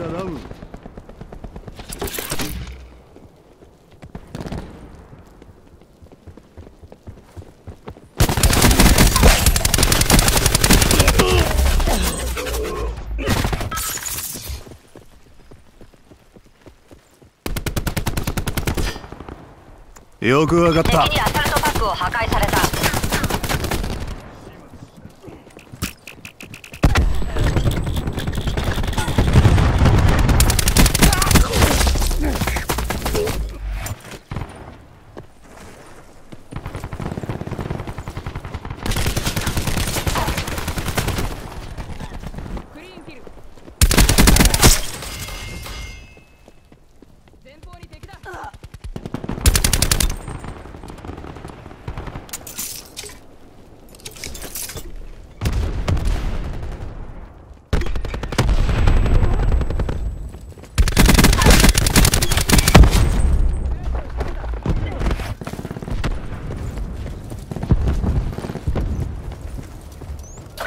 だラムよくわかった。敵にアサルトパックを破壊された。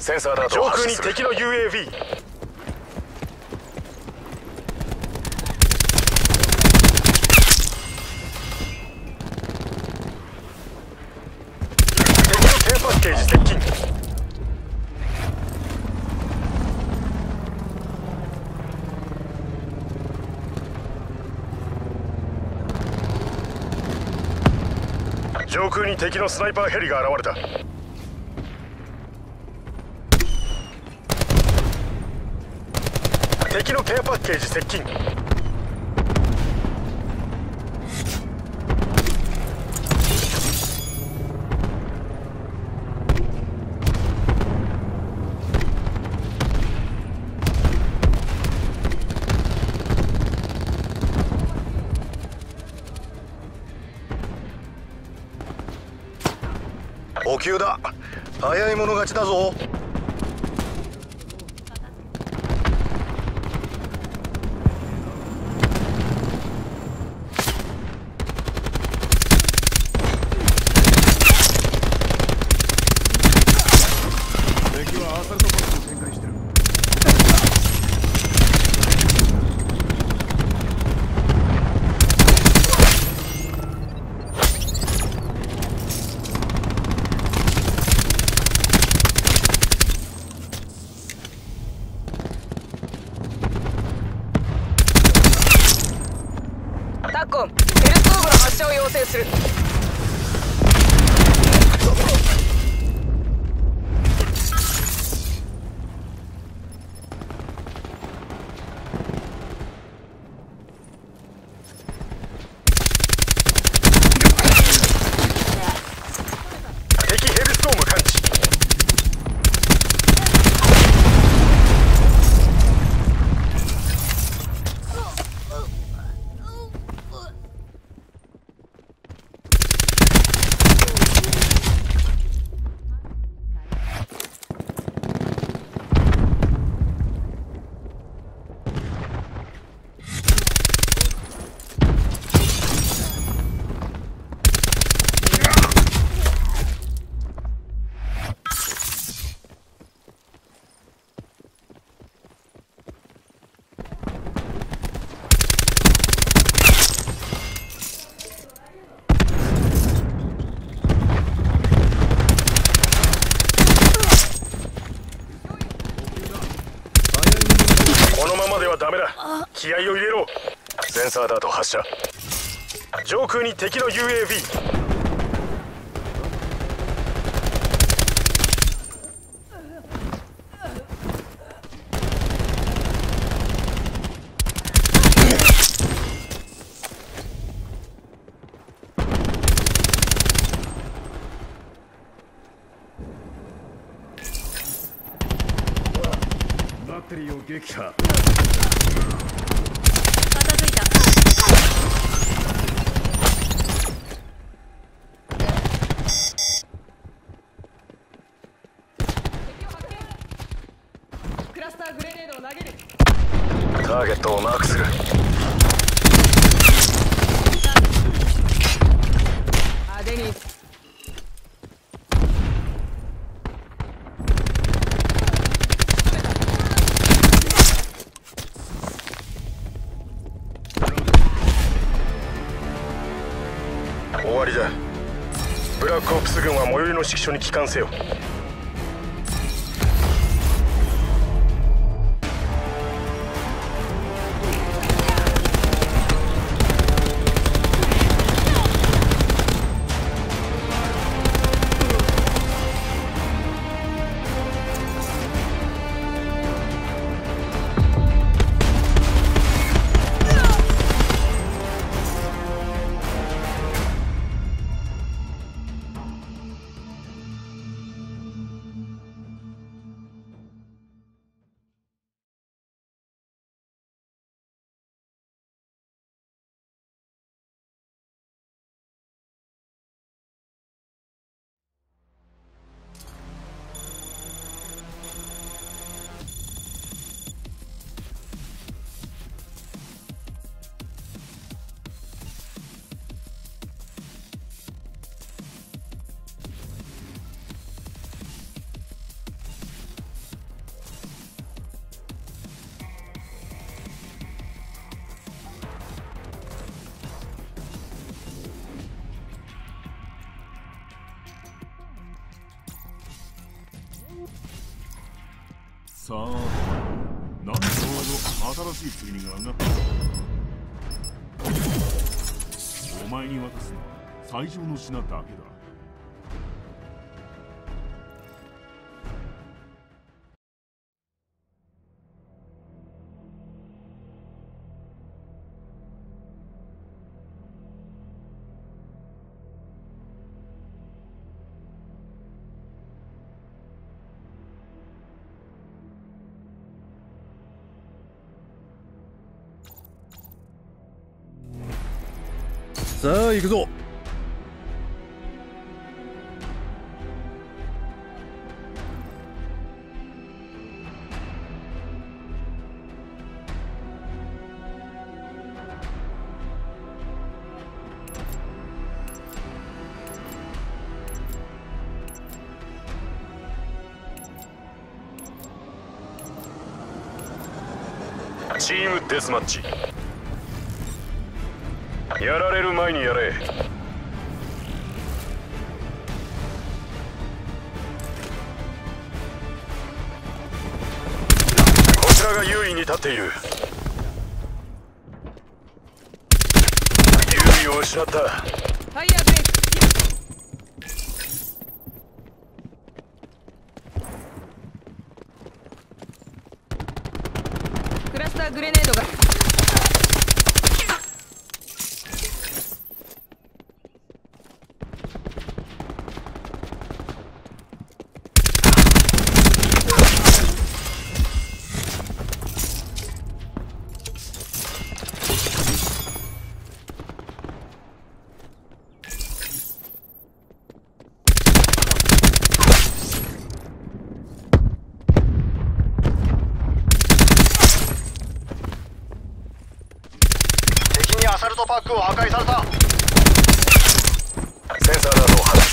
センサーダート上空に敵の UAV パッケージ接近。上空に敵のスナイパーヘリが現れた敵のケアパッケージ接近補給だ。早い者勝ちだぞ敵はアサルトパックを展開してるタッコンヘルストーブの発射を要請する。ンサーダート発射。上空に敵の UAV バッテリーを撃破片付いたクラスターグレネードを投げるターゲットをマークする。終わりだ。ブラックオプス軍は最寄りの指揮所に帰還せよさあなんでちょうど新しい釣りが上がった。お前に渡すのは最上の品だけだ。さあ行くぞ。チームデスマッチ。やられる前にやれ。こちらが優位に立っている。優位を失った。ファイヤーブレイクラスターグレネードが。アサルトパックを破壊された。センサーなどを発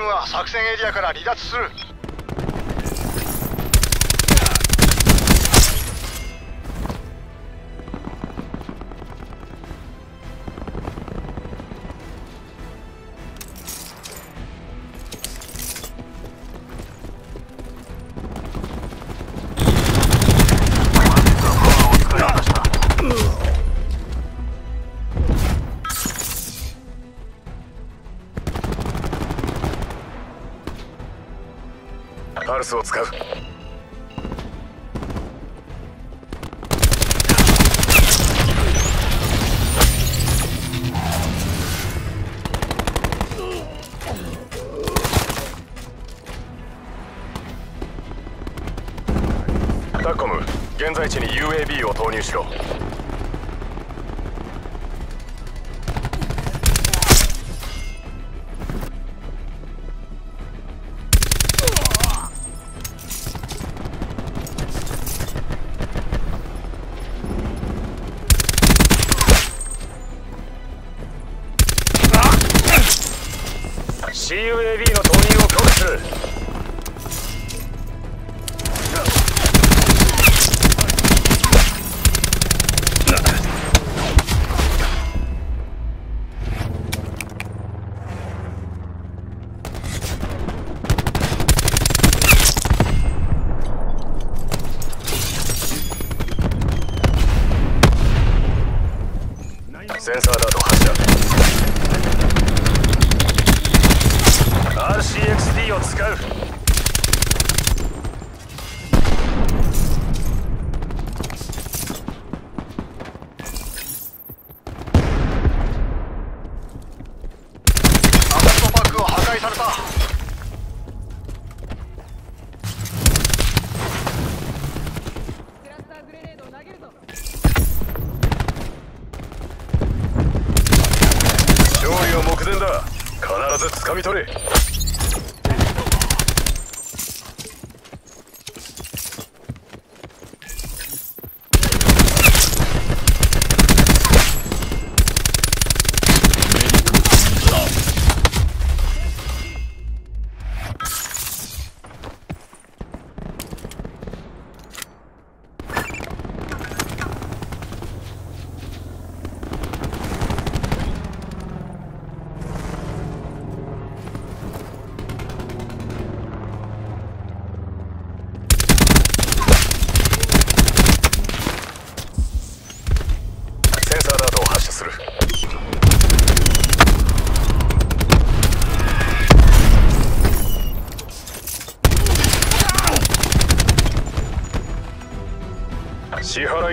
ムは作戦エリアから離脱する。パルスを使う。タコム現在地に UAB を投入しろ。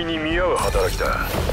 に見合う働きだ。